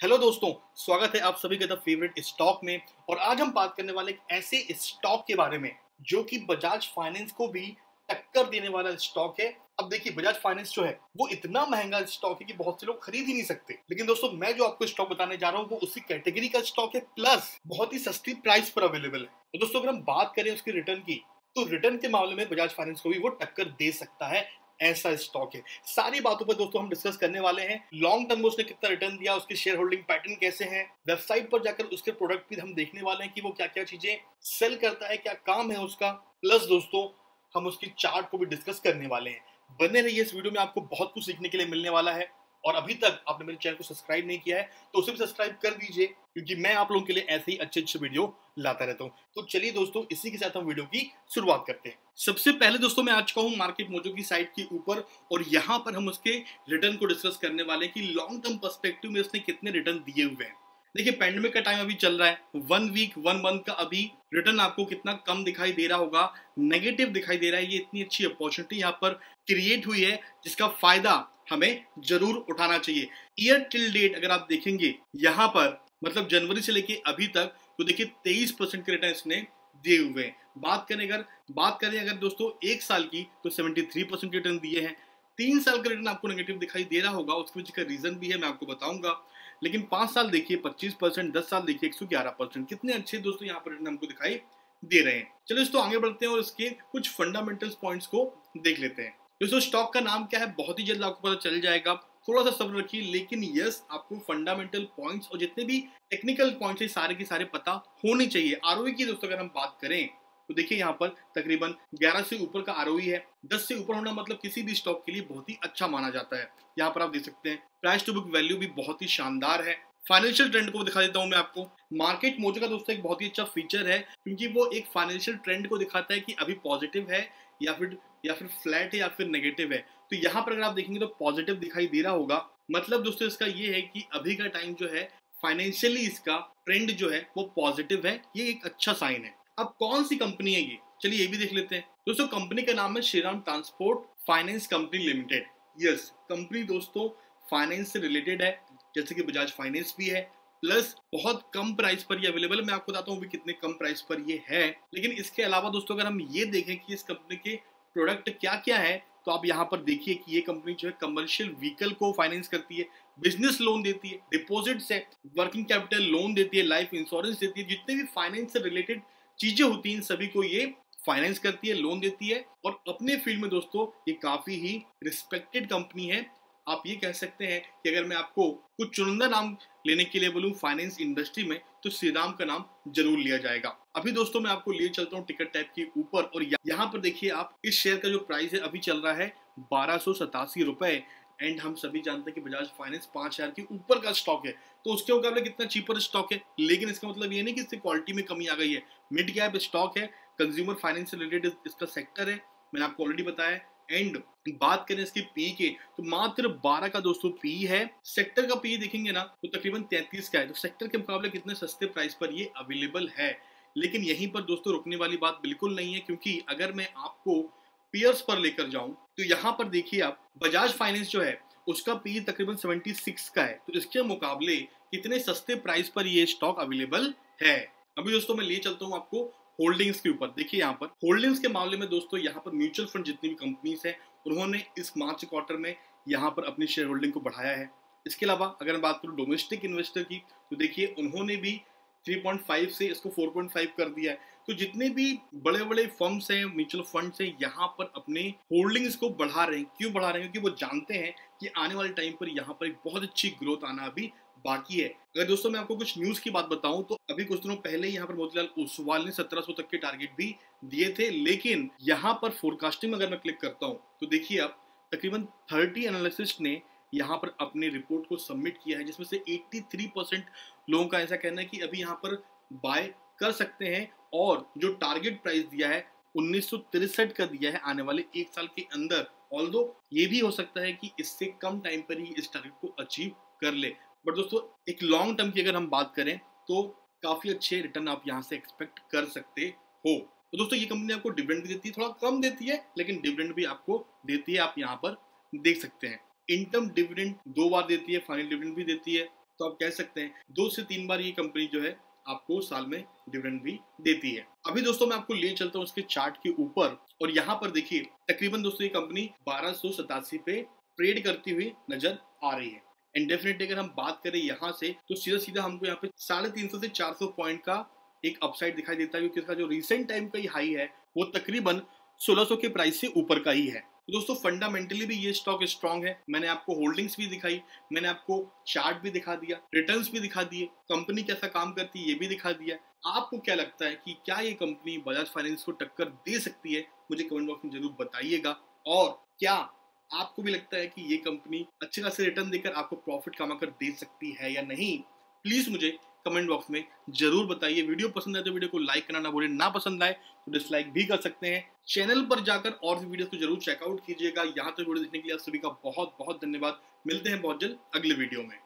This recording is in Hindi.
हेलो दोस्तों, स्वागत है आप सभी का द फेवरेट स्टॉक में। और आज हम बात करने वाले ऐसे स्टॉक के बारे में, जो कि बजाज फाइनेंस को भी टक्कर देने वाला स्टॉक है। अब देखिए बजाज फाइनेंस जो है, वो इतना महँगा स्टॉक है कि बहुत से लोग खरीद ही नहीं सकते। लेकिन दोस्तों, मैं जो आपको स्टॉक बताने जा रहा हूँ, वो उसी कैटेगरी का स्टॉक है प्लस बहुत ही सस्ती प्राइस पर अवेलेबल है। तो दोस्तों, अगर हम बात करें उसके रिटर्न की तो रिटर्न के मामले में बजाज फाइनेंस को भी वो टक्कर दे सकता है। ऐसा स्टॉक है। सारी बातों पर दोस्तों हम डिस्कस करने वाले हैं। लॉन्ग टर्म में उसने कितना रिटर्न दिया, उसके शेयर होल्डिंग पैटर्न कैसे हैं? वेबसाइट पर जाकर उसके प्रोडक्ट भी हम देखने वाले हैं कि वो क्या क्या चीज़ें सेल करता है, क्या काम है उसका। प्लस दोस्तों, हम उसकी चार्ट को भी डिस्कस करने वाले हैं। बने रहिए इस वीडियो में, आपको बहुत कुछ सीखने के लिए मिलने वाला है। और अभी तक आपने मेरे चैनल को सब्सक्राइब नहीं किया है तो उसे भी सब्सक्राइब कर दीजिए, क्योंकि मैं आप लोगों के लिए ऐसे ही अच्छे अच्छे वीडियो लाता रहता हूँ। तो चलिए दोस्तों, इसी के साथ हम वीडियो की शुरुआत करते हैं। सबसे पहले दोस्तों, मैं आ चुका हूँ मार्केट मोजो की साइट के ऊपर, और यहाँ पर हम उसके रिटर्न को डिस्कस करने वाले हैं कि लॉन्ग टर्म परस्पेक्टिव में उसने कितने रिटर्न दिए हुए हैं। देखिए पेंडेमिक का टाइम अभी चल रहा है। वन वीक वन मंथ का अभी रिटर्न आपको कितना कम दिखाई दे रहा होगा नेगेटिव दिखाई दे रहा है। ये इतनी अच्छी अपॉर्चुनिटी यहाँ पर क्रिएट हुई है, जिसका फ़ायदा हमें ज़रूर उठाना चाहिए। ईयर टिल डेट अगर आप देखेंगे, यहाँ पर मतलब जनवरी से लेके अभी तक तो देखिए, तेईस परसेंट के रिटर्न इसने दिए हुए हैं। बात करें अगर, बात करें अगर दोस्तों, एक साल की तो सेवेंटी थ्री परसेंट रिटर्न दिए हैं। तीन साल का रिटर्न आपको नेगेटिव दिखाई दे रहा होगा, उसके पीछे का रीजन भी है, मैं आपको बताऊँगा। लेकिन पाँच साल देखिए, पच्चीस परसेंट, दस साल देखिए, एक सौ ग्यारह परसेंट। कितने अच्छे दोस्तों यहाँ पर हमको दिखाई दे रहे हैं। चलो इस तो आगे बढ़ते हैं और इसके कुछ फंडामेंटल पॉइंट्स को देख लेते हैं। दोस्तों स्टॉक का नाम क्या है? बहुत ही जल्द आपको पता चल जाएगा। थोड़ा सा सब्र रखिए, लेकिन यस आपको फंडामेंटल पॉइंट्स और जितने भी टेक्निकल पॉइंट्स है, सारे के सारे पता होने चाहिए। आरओई की दोस्तों, अगर हम बात करें तो देखिए यहाँ पर तकरीबन 11 से ऊपर का आरओई है। 10 से ऊपर होना मतलब किसी भी स्टॉक के लिए बहुत ही अच्छा माना जाता है। यहाँ पर आप देख सकते हैं प्राइस टू बुक वैल्यू भी बहुत ही शानदार है। फाइनेंशियल ट्रेंड को दिखा देता हूँ मैं आपको। मार्केट मोजो का दोस्तों एक बहुत ही अच्छा फीचर है, क्योंकि वो एक फाइनेंशियल ट्रेंड को दिखाता है कि अभी पॉजिटिव है या फिर या फिर फ्लैट है या फिर नेगेटिव है। तो यहाँ पर अगर आप देखेंगे तो पॉजिटिव दिखाई दे रहा होगा। मतलब दोस्तों इसका ये है कि अभी का टाइम जो है फाइनेंशियली इसका ट्रेंड जो है, वो पॉजिटिव है। ये एक अच्छा साइन है। अब कौन सी कंपनी है ये? चलिए ये भी देख लेते हैं। दोस्तों, कंपनी का नाम है Shriram transport finance company limited. Yes company दोस्तों फाइनेंस से रिलेटेड है। जैसे कि बजाज फाइनेंस भी है। प्लस बहुत कम प्राइस पर ये अवेलेबल मैं आपको बताता हूँ कितने कम प्राइस पर ये है। लेकिन इसके अलावा दोस्तों, अगर हम ये देखें कि इस कंपनी के प्रोडक्ट क्या क्या है तो आप यहाँ पर देखिए कि ये कंपनी जो है कमर्शियल व्हीकल को फाइनेंस करती है बिज़नेस लोन देती है डिपॉजिट्स है वर्किंग कैपिटल लोन देती है लाइफ इंश्योरेंस देती है, जितने भी फाइनेंस से रिलेटेड चीज़ें होती हैं सभी को ये फाइनेंस करती है लोन देती है और अपने फ़ील्ड में दोस्तों, ये काफ़ी ही रिस्पेक्टेड कंपनी है। आप ये कह सकते हैं कि अगर मैं आपको कुछ चुनिंदा नाम लेने के लिए बोलूँ फाइनेंस इंडस्ट्री में तो श्रीराम का नाम ज़रूर लिया जाएगा। अभी दोस्तों, मैं आपको लिए चलता हूँ टिकट टाइप के ऊपर और यहाँ पर देखिए आप, इस शेयर का जो प्राइस है, अभी चल रहा है बारह सौ सतासी रुपए। एंड हम सभी जानते हैं कि बजाज फाइनेंस पाँच हज़ार के ऊपर का स्टॉक है। तो उसके मुकाबले कितना चीपर स्टॉक है? लेकिन इसका मतलब ये नहीं कि इसकी क्वालिटी में कमी आ गई है। मिड कैप स्टॉक है कंज्यूमर फाइनेंस रिलेटेड इसका सेक्टर है, मैंने आपको ऑलरेडी बताया। एंड बात करें इसकी पी के तो मात्र 12 का दोस्तों पी है। सेक्टर का पी देखेंगे ना तो तकरीबन 33 का है। तो सेक्टर के मुकाबले कितने सस्ते प्राइस पर ये अवेलेबल है? लेकिन यहीं पर दोस्तों रुकने वाली बात बिल्कुल नहीं है, क्योंकि अगर मैं आपको पियर्स पर लेकर जाऊँ तो यहाँ पर देखिए आप बजाज फाइनेंस जो है, उसका पी तकरीबन 76 का है। तो इसके मुकाबले कितने सस्ते प्राइस पर ये स्टॉक अवेलेबल है? अभी दोस्तों मैं लिए चलता हूँ आपको होल्डिंग्स के ऊपर। देखिए यहाँ पर होल्डिंग्स के मामले में दोस्तों यहाँ पर म्यूचुअल फंड जितनी भी कंपनीज़ है, उन्होंने इस मार्च क्वार्टर में यहाँ पर अपनी शेयर होल्डिंग को बढ़ाया है। इसके अलावा अगर मैं बात करूँ डोमेस्टिक इन्वेस्टर की तो देखिए उन्होंने भी 3.5 से इसको 4.5 कर दिया है। तो जितने भी बड़े बड़े फर्म्स हैं, म्यूचुअल फंड्स हैं, यहाँ पर अपने होल्डिंग्स को बढ़ा रहे हैं। क्यों बढ़ा रहे हैं? क्योंकि वो जानते हैं कि आने वाले टाइम पर यहाँ पर एक बहुत अच्छी ग्रोथ आना अभी बाकी है। अगर दोस्तों मैं आपको कुछ न्यूज़ की बात बताऊँ तो अभी कुछ दिनों पहले यहाँ पर मोतीलाल ओसवाल ने 1700 तक के टारगेट भी दिए थे, लेकिन यहाँ पर फोरकास्टिंग अगर मैं क्लिक करता हूँ तो देखिए आप, तकरीबन 30 एनालिसिस्ट ने यहाँ पर अपने रिपोर्ट को सबमिट किया है, जिसमें से 83 परसेंट लोगों का ऐसा कहना है कि अभी यहाँ पर बाय कर सकते हैं और जो टारगेट प्राइस दिया है, उन्नीस का दिया है आने वाले एक साल के अंदर। ऑल ये भी हो सकता है कि इससे कम टाइम पर ही इस टारगेट को अचीव कर ले। बट दोस्तों, एक लॉन्ग टर्म की अगर हम बात करें तो काफ़ी अच्छे रिटर्न आप यहाँ से एक्सपेक्ट कर सकते हो। तो दोस्तों, ये कंपनी आपको डिविडेंड भी देती है, थोड़ा कम देती है, लेकिन डिविडेंड भी आपको देती है, आप यहाँ पर देख सकते हैं। इनकम डिविडेंड दो बार देती है फाइनल डिविडेंड भी देती है। तो आप कह सकते हैं, दो से तीन बार ये कंपनी जो है, आपको साल में डिविडेंड भी देती है। अभी दोस्तों मैं आपको ले चलता हूँ उसके चार्ट के ऊपर, और यहाँ पर देखिए, तकरीबन दोस्तों ये कंपनी बारह पे ट्रेड करती हुई नज़र आ रही है। एंड डेफिनेटली अगर हम बात करें यहाँ से तो सीधा सीधा हमको यहाँ पे साढ़े तीन सौ से चार सौ पॉइंट का एक अपसाइड दिखाई देता है, क्योंकि इसका जो रिसेंट टाइम का ही हाई है, वो तकरीबन 1600 के प्राइस से ऊपर का ही है। तो दोस्तों फंडामेंटली भी ये स्टॉक स्ट्रांग है। मैंने आपको होल्डिंग्स भी दिखाई, मैंने आपको चार्ट भी दिखा दिया रिटर्न्स भी दिखा दिए कंपनी कैसा काम करती है, ये भी दिखा दिया। आपको क्या लगता है कि क्या ये कंपनी बजाज फाइनेंस को टक्कर दे सकती है? मुझे कमेंट बॉक्स में ज़रूर बताइएगा। और क्या आपको भी लगता है कि ये कंपनी अच्छे खासे रिटर्न देकर आपको प्रॉफिट कमा कर दे सकती है या नहीं? प्लीज़ मुझे कमेंट बॉक्स में ज़रूर बताइए। वीडियो पसंद आए तो वीडियो को लाइक करना ना भूलें। ना पसंद आए तो डिसलाइक भी कर सकते हैं। चैनल पर जाकर और भी वीडियो को ज़रूर चेकआउट कीजिएगा। यहाँ तक वीडियो देखने के लिए आप सभी का बहुत बहुत धन्यवाद। मिलते हैं बहुत जल्द अगले वीडियो में।